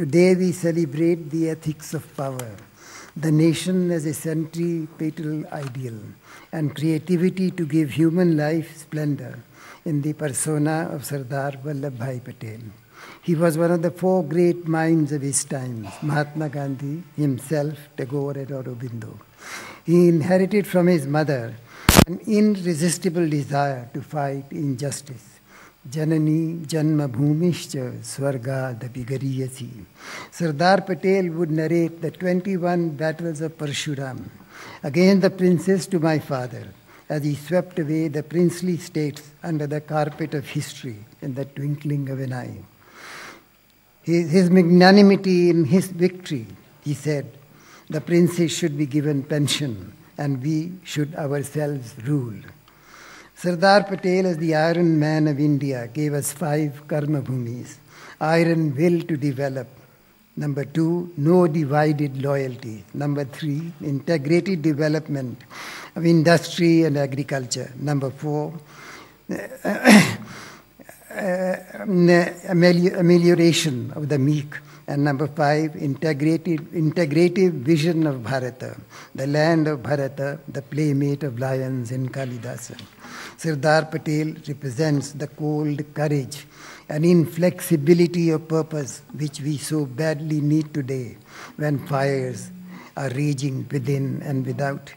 today we celebrate the ethics of power, the nation as a centripetal ideal, and creativity to give human life splendor in the persona of Sardar Vallabhbhai Patel. He was one of the four great minds of his times Mahatma Gandhi, himself, Tagore, and Aurobindo. He inherited from his mother an irresistible desire to fight injustice. Janani Janma Bhumishcha Swargadapi Gariyasi. Sardar Patel would narrate the 21 battles of Parshuram against the princess to my father as he swept away the princely states under the carpet of history in the twinkling of an eye. His, his magnanimity in his victory, he said, the princes should be given pension and we should ourselves rule. Sardar Patel, as the Iron Man of India, gave us five karma bhumis iron will to develop. Number two, no divided loyalty. Number three, integrated development of industry and agriculture. Number four, amelioration of the meek. And number five, integrated, integrative vision of Bharata, the land of Bharata, the playmate of lions in Kalidasa. Sardar Patel represents the cold courage and inflexibility of purpose which we so badly need today when fires are raging within and without.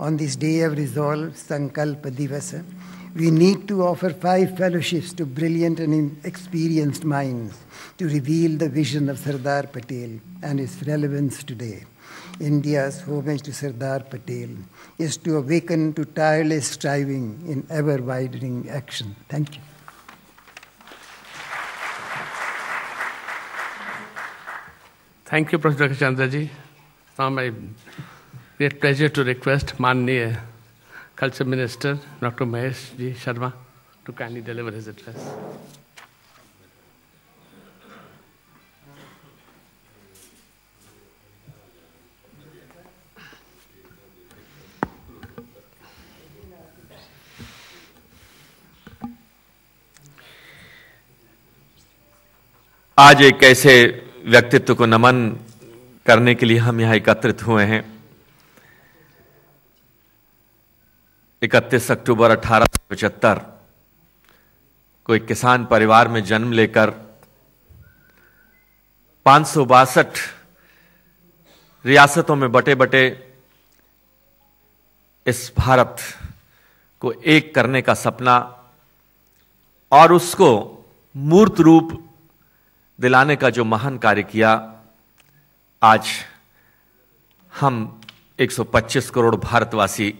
On this day of resolve, Sankalpa Divasa, we need to offer five fellowships to brilliant and experienced minds to reveal the vision of Sardar Patel and its relevance today. India's homage to Sardar Patel is to awaken to tireless striving in ever widening action. Thank you. Thank you, Professor Chandra ji. Now my great pleasure to request Manniya Culture Minister Dr. Mahesh Ji Sharma to kindly deliver his address. आज एक ऐसे व्यक्तित्व को नमन करने के लिए हम यहाँ एकत्रित हुए हैं। इकतीस अक्टूबर अठारह को एक किसान परिवार में जन्म लेकर पाँच रियासतों में बटे बटे इस भारत को एक करने का सपना और उसको मूर्त रूप दिलाने का जो महान कार्य किया, आज हम 125 करोड़ भारतवासी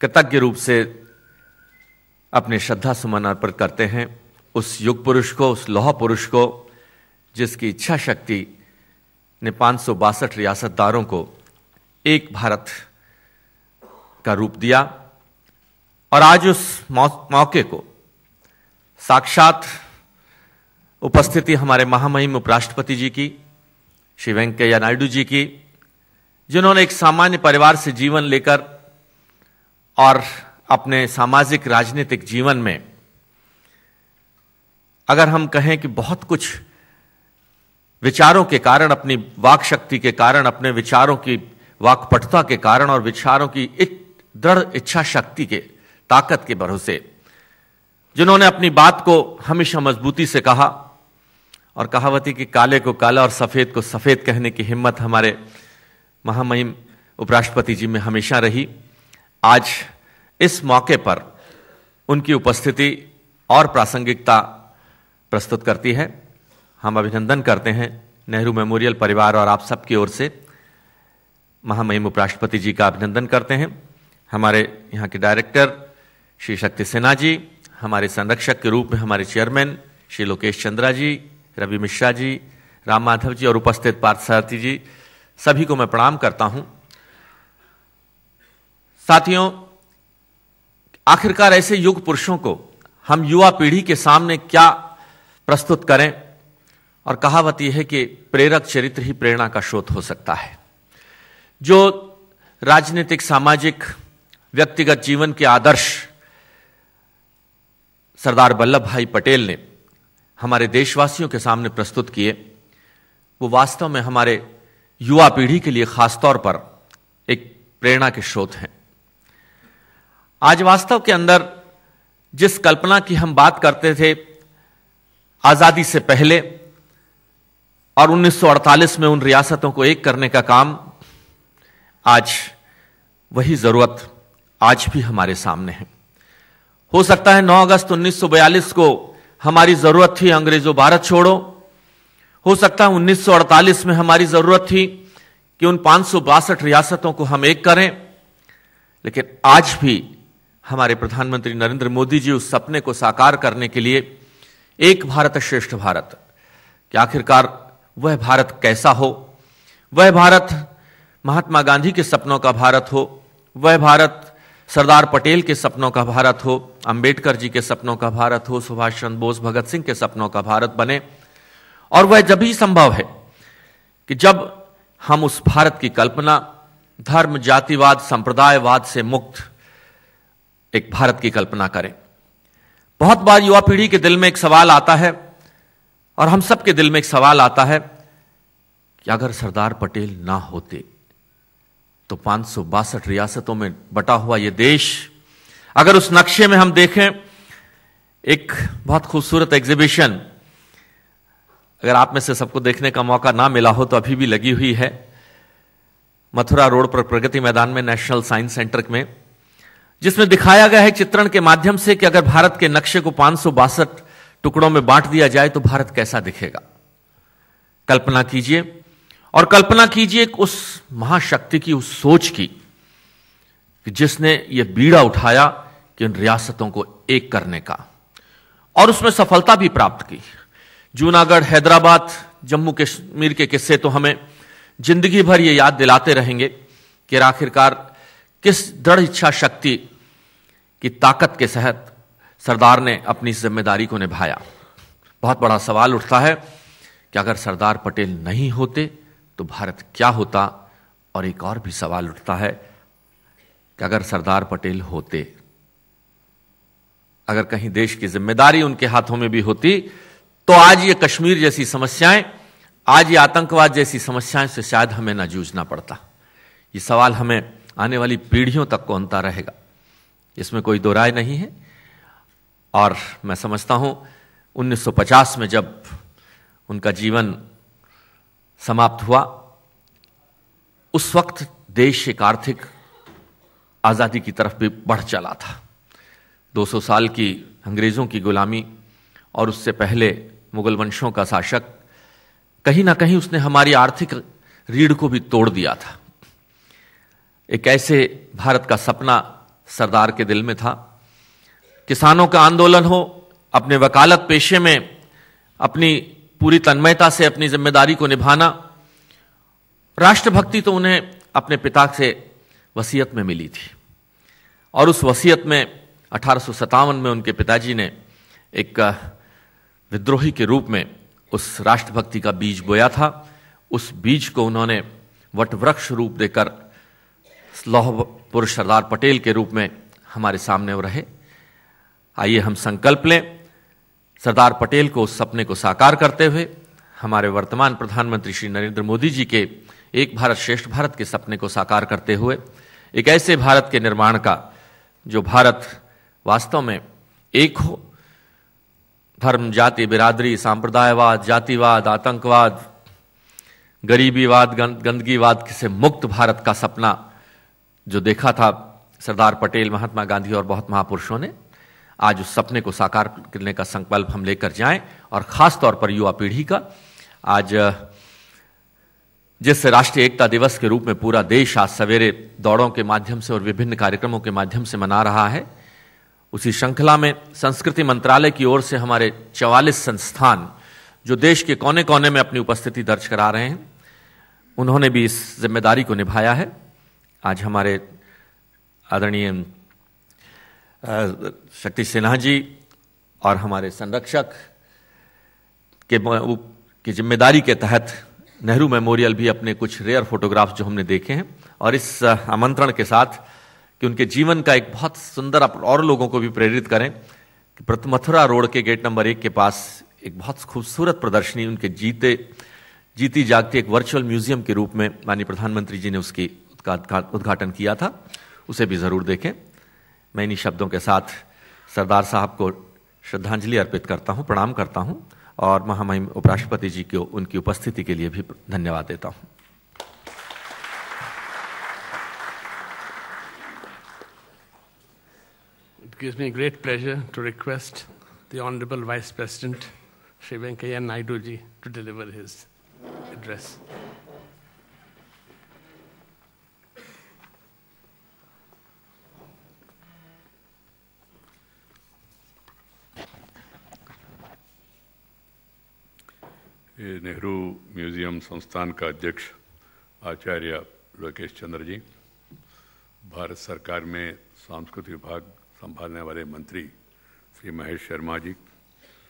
कृतज्ञ रूप से अपने श्रद्धा सुमन अर्पित करते हैं उस युग पुरुष को, उस लौह पुरुष को, जिसकी इच्छा शक्ति ने पाँच रियासतदारों को एक भारत का रूप दिया। और आज उस मौके को साक्षात उपस्थिति हमारे महामहिम उपराष्ट्रपति जी की, श्री वेंकैया नायडू जी की, जिन्होंने एक सामान्य परिवार से जीवन लेकर और अपने सामाजिक राजनीतिक जीवन में, अगर हम कहें कि बहुत कुछ विचारों के कारण, अपनी वाक शक्ति के कारण, अपने विचारों की वाकपटुता के कारण और विचारों की दृढ़ इच्छा शक्ति के ताकत के भरोसे, जिन्होंने अपनी बात को हमेशा मजबूती से कहा और कहावती कि काले को काला और सफ़ेद को सफ़ेद कहने की हिम्मत हमारे महामहिम उपराष्ट्रपति जी में हमेशा रही। आज इस मौके पर उनकी उपस्थिति और प्रासंगिकता प्रस्तुत करती है। हम अभिनंदन करते हैं नेहरू मेमोरियल परिवार और आप सबकी ओर से। महामहिम उपराष्ट्रपति जी का अभिनंदन करते हैं। हमारे यहाँ के डायरेक्टर श्री शक्ति सिन्हा जी, हमारे संरक्षक के रूप में हमारे चेयरमैन श्री लोकेश चंद्रा जी रवि मिश्रा जी, राम माधव जी और उपस्थित पार्थसारथी जी, सभी को मैं प्रणाम करता हूँ। साथियों, आखिरकार ऐसे युग पुरुषों को हम युवा पीढ़ी के सामने क्या प्रस्तुत करें? और कहावत यह है कि प्रेरक चरित्र ही प्रेरणा का स्रोत हो सकता है। जो राजनीतिक, सामाजिक, व्यक्तिगत जीवन के आदर्श सरदार वल्लभ भाई पटेल ने हमारे देशवासियों के सामने प्रस्तुत किए, वो वास्तव में हमारे युवा पीढ़ी के लिए खासतौर पर एक प्रेरणा के स्रोत हैं। आज वास्तव के अंदर जिस कल्पना की हम बात करते थे आज़ादी से पहले और 1948 में उन रियासतों को एक करने का काम, आज वही ज़रूरत आज भी हमारे सामने है। हो सकता है 9 अगस्त 1942 को हमारी ज़रूरत थी, अंग्रेज़ों भारत छोड़ो। हो सकता है 1948 में हमारी ज़रूरत थी कि उन पाँच रियासतों को हम एक करें। लेकिन आज भी हमारे प्रधानमंत्री नरेंद्र मोदी जी उस सपने को साकार करने के लिए एक भारत श्रेष्ठ भारत। कि आखिरकार वह भारत कैसा हो? वह भारत महात्मा गांधी के सपनों का भारत हो? वह भारत सरदार पटेल के सपनों का भारत हो, अंबेडकर जी के सपनों का भारत हो, सुभाष चंद्र बोस, भगत सिंह के सपनों का भारत बने। और वह जब ही संभव है कि जब हम उस भारत की कल्पना, धर्म, जातिवाद, संप्रदायवाद से मुक्त एक भारत की कल्पना करें। बहुत बार युवा पीढ़ी के दिल में एक सवाल आता है, और हम सबके दिल में एक सवाल आता है कि अगर सरदार पटेल ना होते तो पाँच रियासतों में बटा हुआ यह देश। अगर उस नक्शे में हम देखें, एक बहुत खूबसूरत एग्जीबिशन अगर आप में से सबको देखने का मौका ना मिला हो तो अभी भी लगी हुई है। मथुरा रोड पर प्रगति मैदान में नेशनल साइंस सेंटर में, जिसमें दिखाया गया है चित्रण के माध्यम से कि अगर भारत के नक्शे को पाँच टुकड़ों में बांट दिया जाए तो भारत कैसा दिखेगा। कल्पना कीजिए और कल्पना कीजिए उस महाशक्ति की, उस सोच की, कि जिसने यह बीड़ा उठाया कि उन रियासतों को एक करने का। और उसमें सफलता भी प्राप्त की। जूनागढ़, हैदराबाद, जम्मू कश्मीर के किस्से तो हमें ज़िंदगी भर ये याद दिलाते रहेंगे कि आखिरकार किस दृढ़ इच्छा शक्ति की ताकत के तहत सरदार ने अपनी ज़िम्मेदारी को निभाया। बहुत बड़ा सवाल उठता है कि अगर सरदार पटेल नहीं होते तो भारत क्या होता? और एक और भी सवाल उठता है कि अगर सरदार पटेल होते, अगर कहीं देश की ज़िम्मेदारी उनके हाथों में भी होती तो आज ये कश्मीर जैसी समस्याएँ, आज ये आतंकवाद जैसी समस्याएँ से शायद हमें ना जूझना पड़ता। ये सवाल हमें आने वाली पीढ़ियों तक कौनता रहेगा। इसमें कोई दो राय नहीं है। और मैं समझता हूँ 1950 में जब उनका जीवन समाप्त हुआ। उस वक्त देश एक आर्थिक आज़ादी की तरफ़ भी बढ़ चला था। 200 साल की अंग्रेज़ों की गुलामी और उससे पहले मुगल वंशों का शासक, कहीं ना कहीं उसने हमारी आर्थिक रीढ़ को भी तोड़ दिया था। एक ऐसे भारत का सपना सरदार के दिल में था। किसानों का आंदोलन हो, अपने वकालत पेशे में अपनी पूरी तन्मयता से अपनी ज़िम्मेदारी को निभाना। राष्ट्रभक्ति तो उन्हें अपने पिता से वसीयत में मिली थी। और उस वसीयत में अठारह सौ सत्तावन में उनके पिताजी ने एक विद्रोही के रूप में उस राष्ट्रभक्ति का बीज बोया था। उस बीज को उन्होंने वटवृक्ष रूप देकर लौह पुरुष सरदार पटेल के रूप में हमारे सामने रहे। आइए हम संकल्प लें। सरदार पटेल को उस सपने को साकार करते हुए हमारे वर्तमान प्रधानमंत्री श्री नरेंद्र मोदी जी के एक भारत श्रेष्ठ भारत के सपने को साकार करते हुए एक ऐसे भारत के निर्माण का, जो भारत वास्तव में एक हो। धर्म, जाति, बिरादरी, सांप्रदायवाद, जातिवाद, आतंकवाद, गरीबीवाद गंदगीवाद से मुक्त भारत का सपना, जो देखा था सरदार पटेल, महात्मा गांधी और बहुत महापुरुषों ने। आज उस सपने को साकार करने का संकल्प हम लेकर जाएँ और खास तौर पर युवा पीढ़ी का। आज जिस राष्ट्रीय एकता दिवस के रूप में पूरा देश आज सवेरे दौड़ों के माध्यम से और विभिन्न कार्यक्रमों के माध्यम से मना रहा है, उसी श्रृंखला में संस्कृति मंत्रालय की ओर से हमारे चवालीस संस्थान जो देश के कोने कोने में अपनी उपस्थिति दर्ज करा रहे हैं, उन्होंने भी इस ज़िम्मेदारी को निभाया है। आज हमारे आदरणीय शक्ति सिन्हा जी और हमारे संरक्षक के की ज़िम्मेदारी के तहत नेहरू मेमोरियल भी अपने कुछ रेयर फोटोग्राफ्स जो हमने देखे हैं और इस आमंत्रण के साथ कि उनके जीवन का एक बहुत सुंदर और लोगों को भी प्रेरित करें कि मथुरा रोड के गेट नंबर एक के पास एक बहुत खूबसूरत प्रदर्शनी उनके जीते, जीती जागती एक वर्चुअल म्यूज़ियम के रूप में माननीय प्रधानमंत्री जी ने उसकी उद्घाटन किया था, उसे भी ज़रूर देखें। मैं इन्हीं शब्दों के साथ सरदार साहब को श्रद्धांजलि अर्पित करता हूँ प्रणाम करता हूँ और महामहिम उपराष्ट्रपति जी को उनकी उपस्थिति के लिए भी धन्यवाद देता हूँ gives me great pleasure to request the Honorable Vice President, Sri Venkaya Naidu ji, to deliver his address. Nehru museum संस्थान का अध्यक्ष आचार्य लोकेश चंद्र जी, भारत सरकार में सांस्कृतिक विभाग संभालने वाले मंत्री श्री महेश शर्मा जी,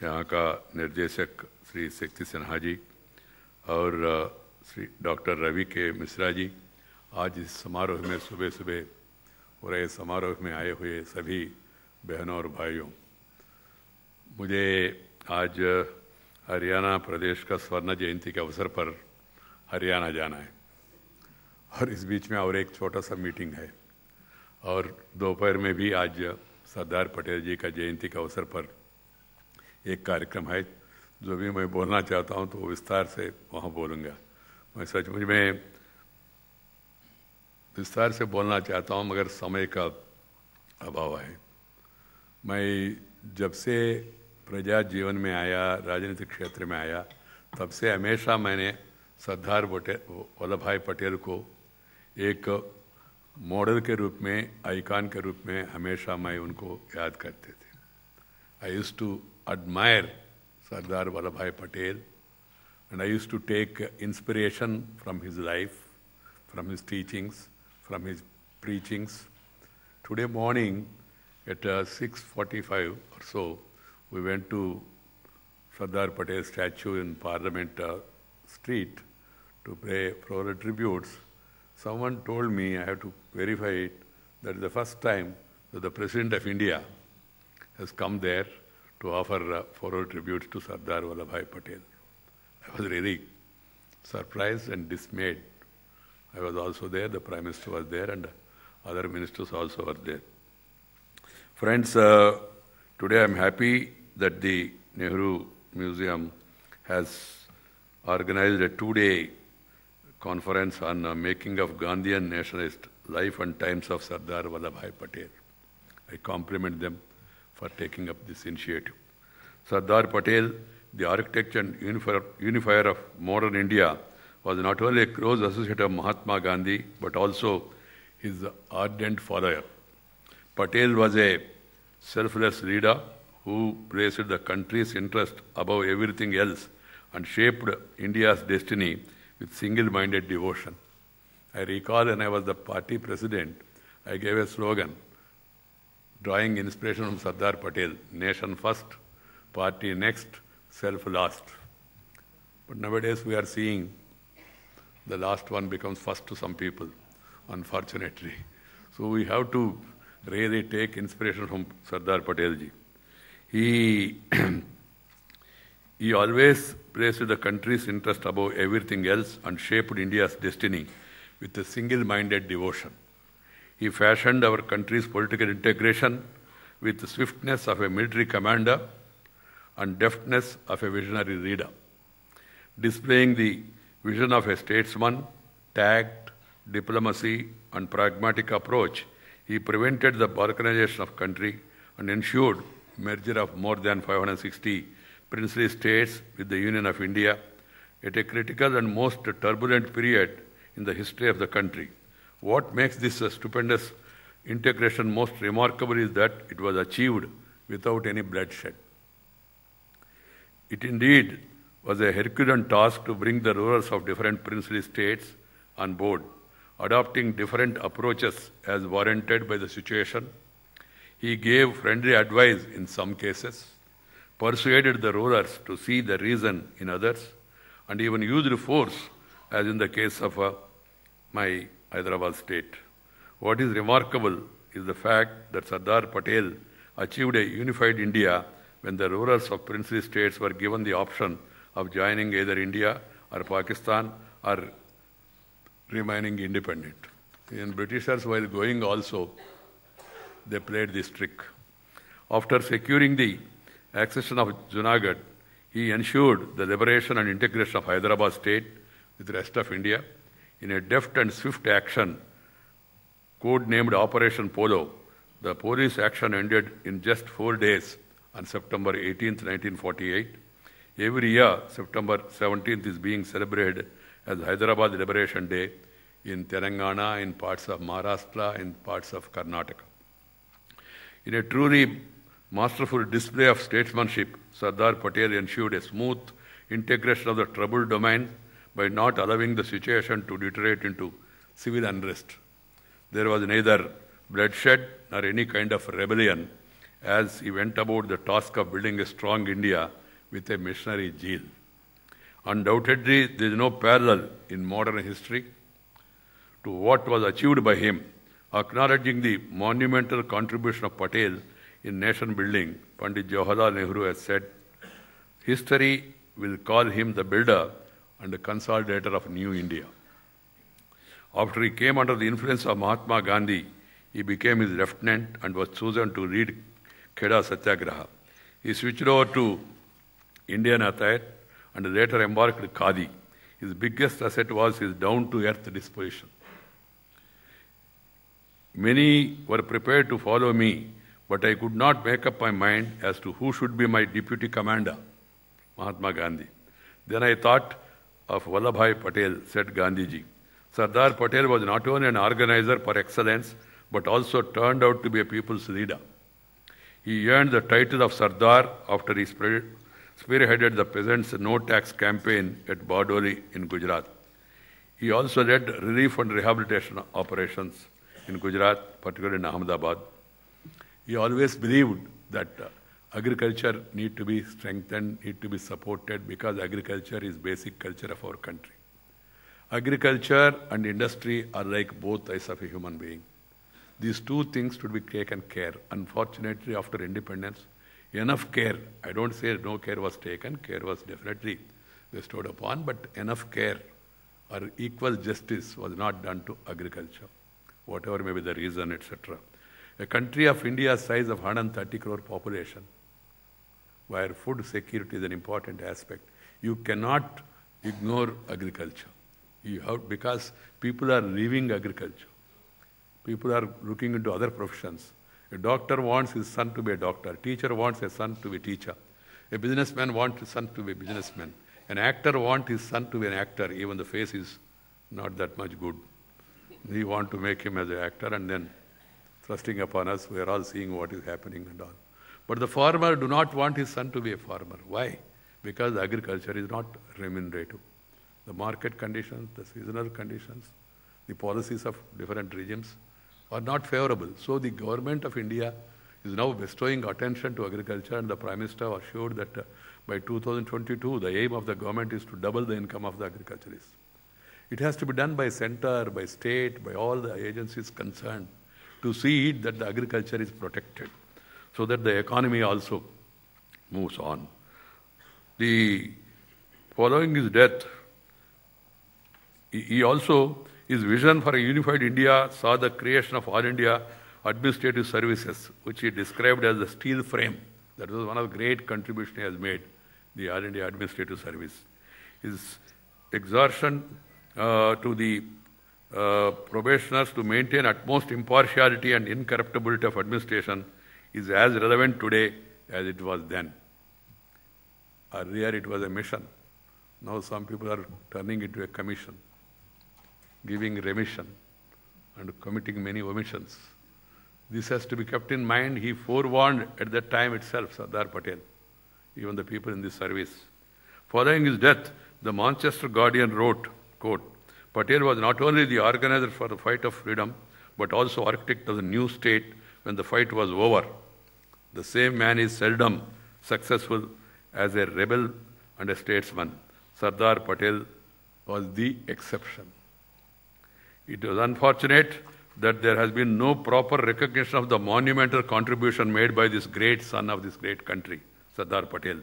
यहाँ का निर्देशक श्री शक्ति सिन्हा जी और श्री डॉक्टर रवि के मिश्रा जी, आज इस समारोह में सुबह सुबह हो रहे समारोह में आए हुए सभी बहनों और भाइयों। मुझे आज हरियाणा प्रदेश का स्वर्ण जयंती के अवसर पर हरियाणा जाना है। और इस बीच में और एक छोटा सा मीटिंग है। और दोपहर में भी आज सरदार पटेल जी का जयंती के अवसर पर एक कार्यक्रम है। जो भी मैं बोलना चाहता हूँ तो विस्तार से वहाँ बोलूँगा। मैं सचमुच में विस्तार से बोलना चाहता हूँ, मगर समय का अभाव है। मैं जब से प्रजा जीवन में आया, राजनीतिक क्षेत्र में आया, तब से हमेशा मैंने सरदार पटेल वल्लभ भाई पटेल को एक मॉडल के रूप में, आइकान के रूप में हमेशा मैं उनको याद करते थे। I used to admire Sardar Vallabhbhai Patel and I used to take inspiration from his life from his teachings from his preachings today morning at six forty five और so we went to Sardar Patel statue in Parliament uh, Street to pay floral tributes. Someone told me, I have to verify it, that the first time that the President of India has come there to offer uh, floral tributes to Sardar Vallabhbhai Patel. I was really surprised and dismayed. I was also there, the Prime Minister was there, and other ministers also were there. Friends, uh, today I'm happy that the Nehru Museum has organized a two-day conference on uh, making of Gandhian nationalist life and times of Sardar Vallabhbhai Patel. I compliment them for taking up this initiative. Sardar Patel, the architect and unifier, unifier of modern India, was not only a close associate of Mahatma Gandhi, but also his ardent follower. Patel was a selfless leader who placed the country's interest above everything else and shaped India's destiny with single-minded devotion. I recall when I was the party president, I gave a slogan, drawing inspiration from Sardar Patel, nation first, party next, self last. But nowadays we are seeing the last one becomes first to some people, unfortunately. So we have to really take inspiration from Sardar Patel ji. He, he always placed the country's interest above everything else and shaped India's destiny with a single-minded devotion. He fashioned our country's political integration with the swiftness of a military commander and deftness of a visionary leader. Displaying the vision of a statesman, tact, diplomacy, and pragmatic approach, he prevented the balkanization of country and ensured merger of more than 560 princely states with the Union of India at a critical and most turbulent period in the history of the country. What makes this stupendous integration most remarkable is that it was achieved without any bloodshed. It indeed was a Herculean task to bring the rulers of different princely states on board, adopting different approaches as warranted by the situation. He gave friendly advice in some cases, persuaded the rulers to see the reason in others, and even used force, as in the case of uh, my Hyderabad state. What is remarkable is the fact that Sardar Patel achieved a unified India when the rulers of princely states were given the option of joining either India or Pakistan or remaining independent. In Britishers, while going also, they played this trick. After securing the accession of Junagadh, he ensured the liberation and integration of Hyderabad state with the rest of India. In a deft and swift action, code-named Operation Polo, the police action ended in just four days on September 18, 1948. Every year, September 17th is being celebrated as Hyderabad Liberation Day in Telangana, in parts of Maharashtra, in parts of Karnataka. In a truly masterful display of statesmanship, Sardar Patel ensured a smooth integration of the troubled domain by not allowing the situation to deteriorate into civil unrest. There was neither bloodshed nor any kind of rebellion as he went about the task of building a strong India with a missionary zeal. Undoubtedly, there is no parallel in modern history to what was achieved by him. Acknowledging the monumental contribution of Patel in nation building, Pandit Jawaharlal Nehru has said, history will call him the builder and the consolidator of new India. After he came under the influence of Mahatma Gandhi, he became his lieutenant and was chosen to lead Kheda Satyagraha. He switched over to Indian attire and later embarked Khadi. His biggest asset was his down-to-earth disposition. Many were prepared to follow me, but I could not make up my mind as to who should be my deputy commander, Mahatma Gandhi. Then I thought of Vallabhbhai Patel, said Gandhiji. Sardar Patel was not only an organizer par excellence, but also turned out to be a people's leader. He earned the title of Sardar after he spearheaded the peasants' no tax campaign at Bardoli in Gujarat. He also led relief and rehabilitation operations in Gujarat, particularly in Ahmedabad. He always believed that uh, agriculture need to be strengthened, need to be supported because agriculture is basic culture of our country. Agriculture and industry are like both eyes of a human being. These two things should be taken care. Unfortunately, after independence, enough care, I don't say no care was taken, care was definitely bestowed upon, but enough care or equal justice was not done to agriculture, whatever may be the reason, etc. A country of India's size of 130 crore population, where food security is an important aspect, you cannot ignore agriculture. You have, because people are leaving agriculture. People are looking into other professions. A doctor wants his son to be a doctor. A teacher wants a son to be a teacher. A businessman wants his son to be a businessman. An actor wants his son to be an actor, even the face is not that much good. We want to make him as an actor and then thrusting upon us, we are all seeing what is happening and all. But the farmer do not want his son to be a farmer. Why? Because agriculture is not remunerative. The market conditions, the seasonal conditions, the policies of different regimes are not favorable. So the government of India is now bestowing attention to agriculture and the Prime Minister assured that uh, by 2022 the aim of the government is to double the income of the agriculturists. It has to be done by center, by state, by all the agencies concerned to see that the agriculture is protected so that the economy also moves on. The following his death, he also his vision for a unified India saw the creation of All India Administrative Services, which he described as the steel frame. That was one of the great contributions he has made, the All India Administrative Service. His exertion to the uh, probationers to maintain utmost impartiality and incorruptibility of administration is as relevant today as it was then. Earlier it was a mission. Now some people are turning it into a commission giving remission and committing many omissions. This has to be kept in mind. He forewarned at that time itself, Sardar Patel, even the people in this service. Following his death, the Manchester Guardian wrote, quote, Patel was not only the organizer for the fight of freedom, but also architect of the new state when the fight was over. The same man is seldom successful as a rebel and a statesman. Sardar Patel was the exception. It was unfortunate that there has been no proper recognition of the monumental contribution made by this great son of this great country, Sardar Patel,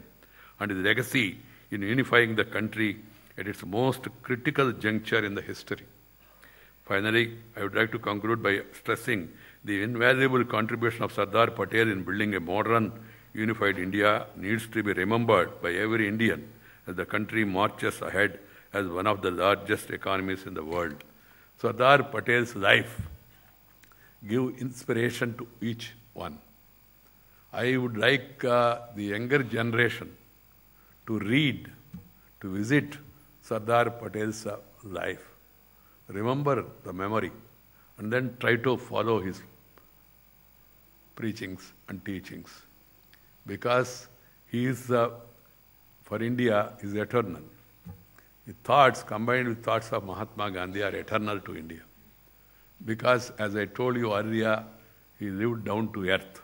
and his legacy in unifying the country at its most critical juncture in the history. Finally, I would like to conclude by stressing the invaluable contribution of Sardar Patel in building a modern, unified India needs to be remembered by every Indian as the country marches ahead as one of the largest economies in the world. Sardar Patel's life give inspiration to each one. I would like uh, the younger generation to read, to visit Sardar Patel's uh, life, remember the memory, and then try to follow his preachings and teachings. Because he is, uh, for India, is eternal. The thoughts combined with thoughts of Mahatma Gandhi are eternal to India. Because, as I told you earlier, he lived down to earth.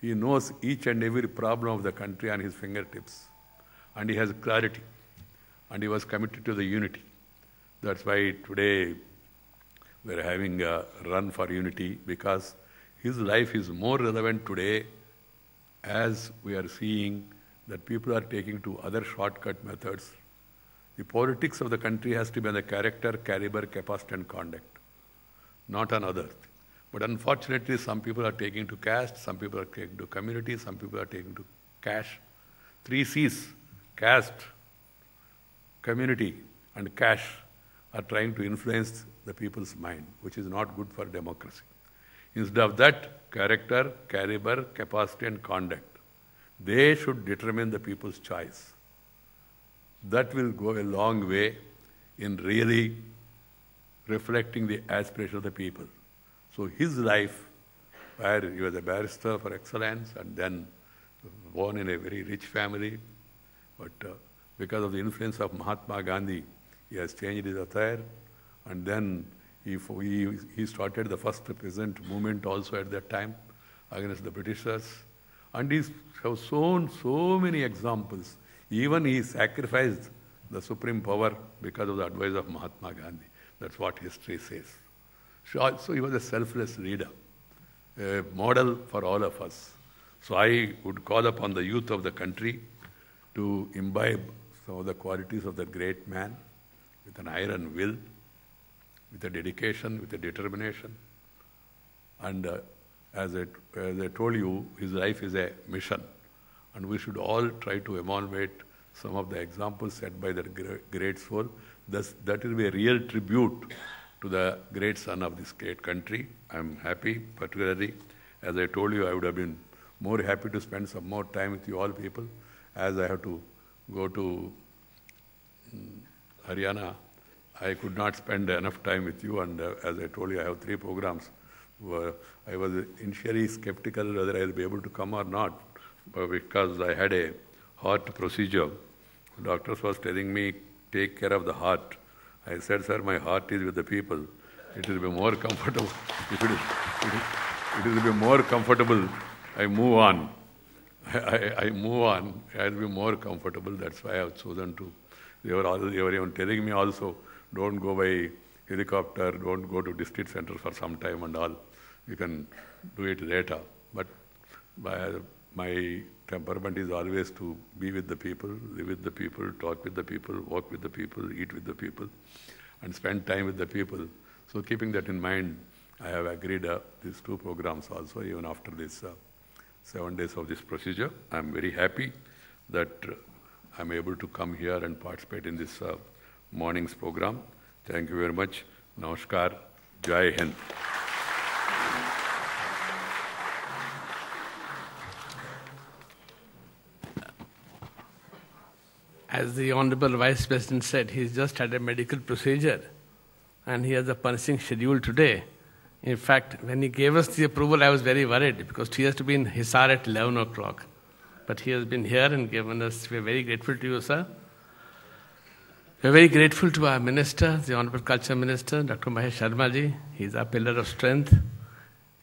He knows each and every problem of the country on his fingertips. And he has clarity. And he was committed to the unity. That's why today we're having a run for unity because his life is more relevant today as we are seeing that people are taking to other shortcut methods. The politics of the country has to be on the character, caliber, capacity, and conduct, not on others. But unfortunately, some people are taking to caste, some people are taking to community, some people are taking to cash. Three C's caste, community, and cash are trying to influence the people's mind, which is not good for democracy. Instead of that, character, caliber, capacity, and conduct, they should determine the people's choice. That will go a long way in really reflecting the aspiration of the people. So his life, where he was a barrister for excellence and then born in a very rich family, but uh, because of the influence of Mahatma Gandhi, he has changed his attire and then he, he, he started the first peasant movement also at that time against the Britishers. And he has shown so many examples. Even he sacrificed the supreme power because of the advice of Mahatma Gandhi. That's what history says. So he was a selfless leader, a model for all of us. So I would call upon the youth of the country to imbibe some of the qualities of that great man with an iron will, with a dedication, with a determination. And uh, as, I, as I told you, his life is a mission. And we should all try to emulate some of the examples set by that great soul. Thus, that will be a real tribute to the great son of this great country. I'm happy, particularly, as I told you, I would have been more happy to spend some more time with you all people, as I have to go to mm, Haryana I could not spend enough time with you, and uh, as I told you, I have three programs. I was initially skeptical whether I'll be able to come or not, because I had a heart procedure. Doctors was telling me, take care of the heart. I said, sir, my heart is with the people. It will be more comfortable. It, is, it, is, it will be more comfortable. I move on. I, I, move on. I'll be more comfortable. That's why I have chosen to. They were, all, they were even telling me also, don't go by helicopter, don't go to district center for some time and all. You can do it later. But my, my temperament is always to be with the people, live with the people, talk with the people, walk with the people, eat with the people, and spend time with the people. So keeping that in mind, I have agreed uh, these two programs also, even after this uh, seven days of this procedure. I'm very happy that I'm able to come here and participate in this uh, morning's program. Thank you very much. Namaskar. Jai Hind. As the Honorable Vice President said, he's just had a medical procedure and he has a punishing schedule today. In fact, when he gave us the approval, I was very worried because he has to be in Hisar at 11 o'clock. But he has been here and given us, we are very grateful to you, sir. We're very grateful to our minister, the Honorable Culture Minister, Dr. Mahesh Sharma ji. He's our pillar of strength.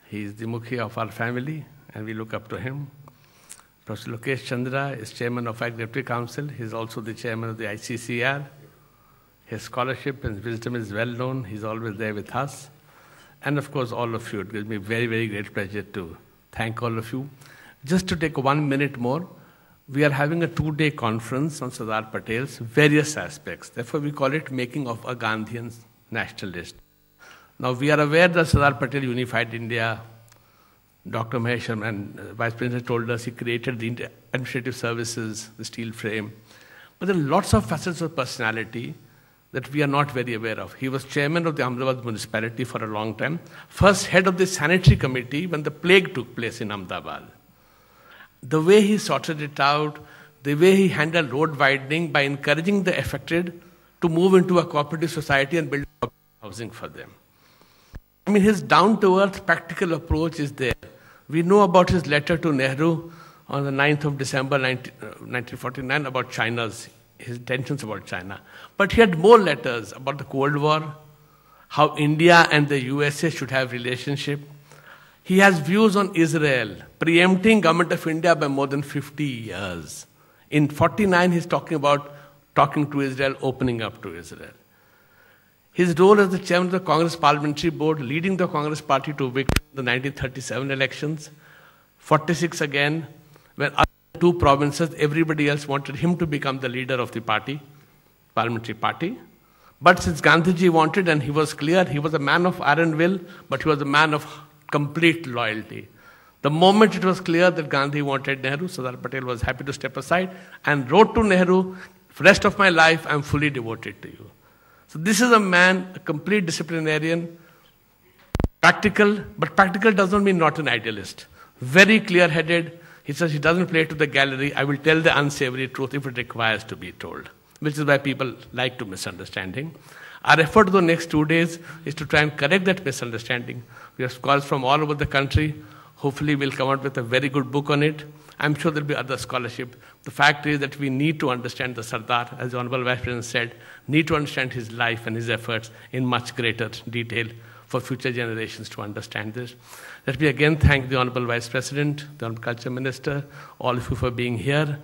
He's the Mukhi of our family, and we look up to him. Professor Lokesh Chandra is chairman of Executive Council. He's also the chairman of the ICCR. His scholarship and wisdom is well known. He's always there with us. And of course, all of you. It gives me very, very great pleasure to thank all of you. Just to take one minute more, we are having a two day conference on Sardar Patel's various aspects. Therefore, we call it Making of a Gandhian Nationalist. Now, we are aware that Sardar Patel unified India. Dr. Mahesham and uh, Vice President told us he created the administrative services, the steel frame. But there are lots of facets of personality that we are not very aware of. He was chairman of the Ahmedabad municipality for a long time, first head of the sanitary committee when the plague took place in Ahmedabad. The way he sorted it out, the way he handled road widening by encouraging the affected to move into a cooperative society and build housing for them. I mean, his down to earth practical approach is there. We know about his letter to Nehru on the 9th of December 19, uh, 1949 about China's his intentions about China. But he had more letters about the Cold War, how India and the USA should have relationship. He has views on Israel, preempting government of India by more than 50 years. In 49, he's talking about talking to Israel, opening up to Israel. His role as the chairman of the Congress Parliamentary Board, leading the Congress Party to victory in the 1937 elections, 46 again, when two provinces, everybody else wanted him to become the leader of the party, parliamentary party. But since Gandhiji wanted, and he was clear, he was a man of iron will, but he was a man of complete loyalty. The moment it was clear that Gandhi wanted Nehru, Sardar Patel was happy to step aside and wrote to Nehru, rest of my life I'm fully devoted to you. So this is a man, a complete disciplinarian, practical, but practical doesn't mean not an idealist. Very clear-headed, he says he doesn't play to the gallery. I will tell the unsavory truth if it requires to be told, which is why people like to misunderstanding. Our effort for the next two days is to try and correct that misunderstanding. We have scholars from all over the country. Hopefully, we'll come out with a very good book on it. I'm sure there'll be other scholarship. The fact is that we need to understand the Sardar, as the Honorable Vice President said, need to understand his life and his efforts in much greater detail for future generations to understand this. Let me again thank the Honorable Vice President, the Honorable Culture Minister, all of you for being here.